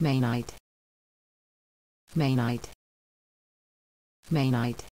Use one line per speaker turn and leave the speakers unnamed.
Maynite Maynite Maynite